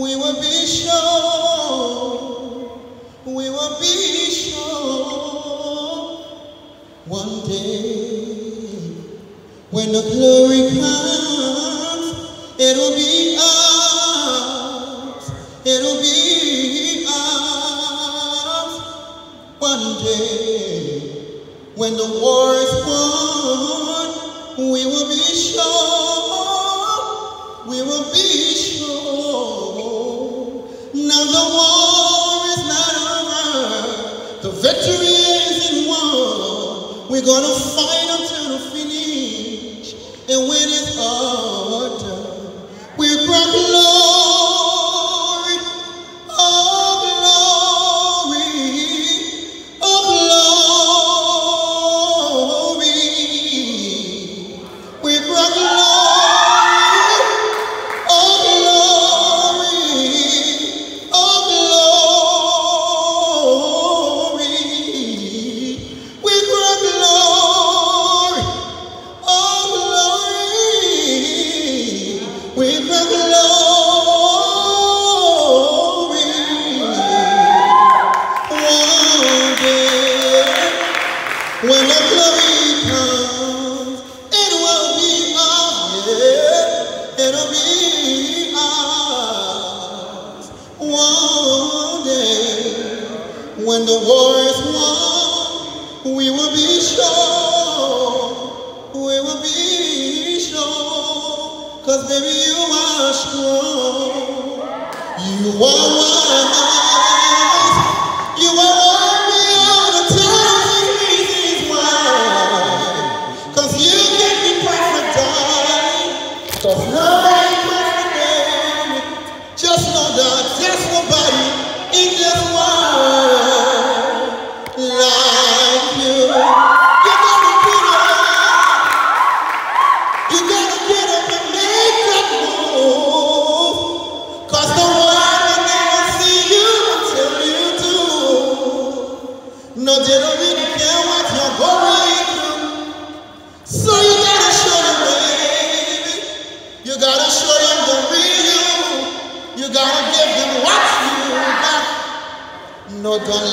we will be shown, we will be shown one day when the glory comes, it'll be ours, it'll be ours. One day when the war is won, we will be sure, we will be sure. We're gonna fight until the finish, and when it's all when the war is won, we will be sure, we will be cause baby you are strong, you are wise, Cause perfect baby. Just that there's nobody in this world like you. You gotta get up. You gotta get up and make that move. Cause the world will never see you until you do. No, they don't really care what you're going No, don't